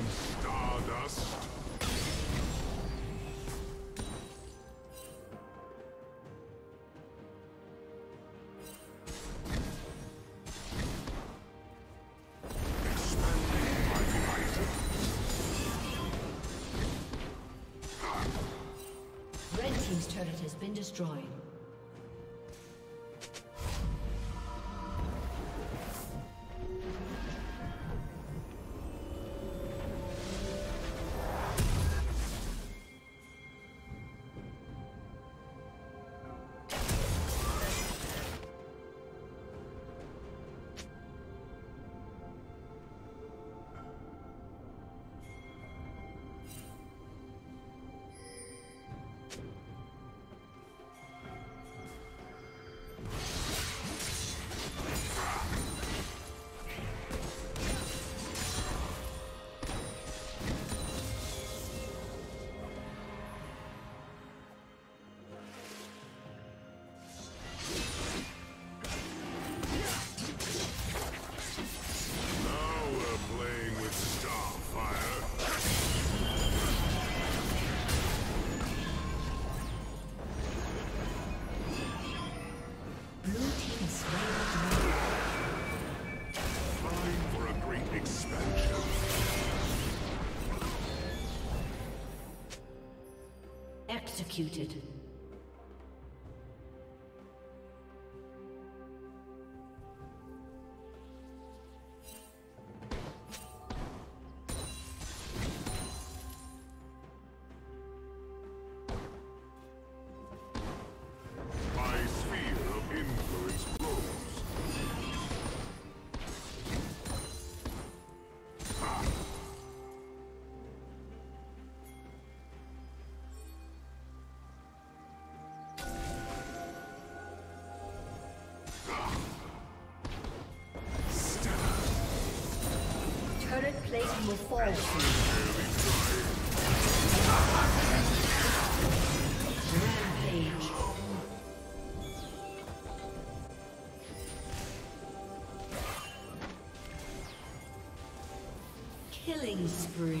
some stardust? Red Team's turret has been destroyed. Executed. Will fall. Killing spree.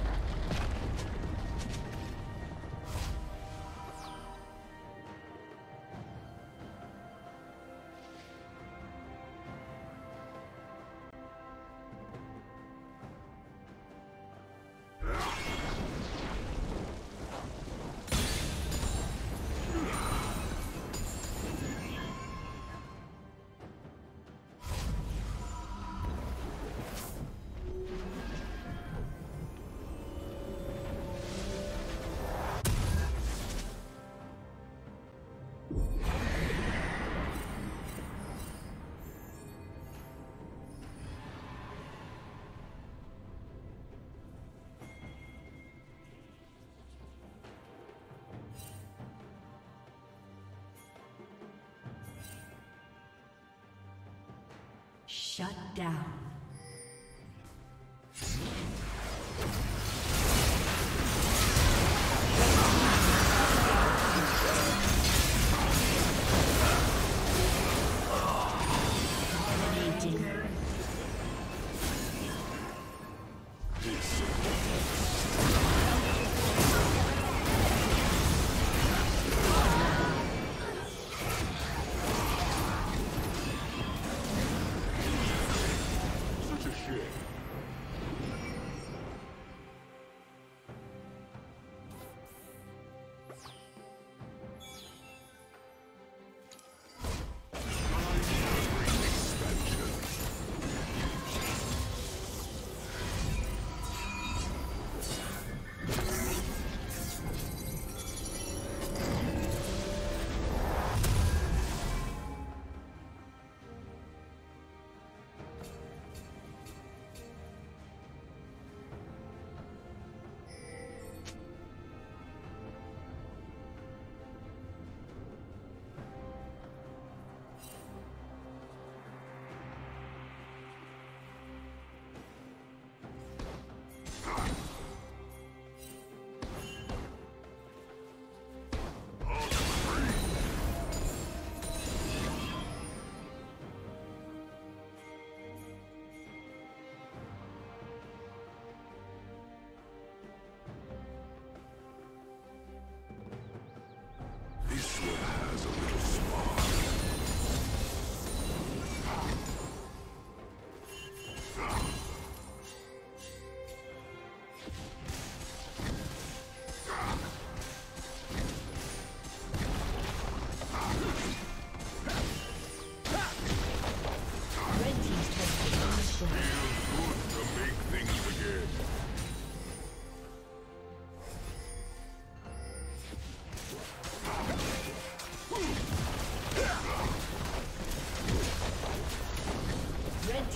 Shut down.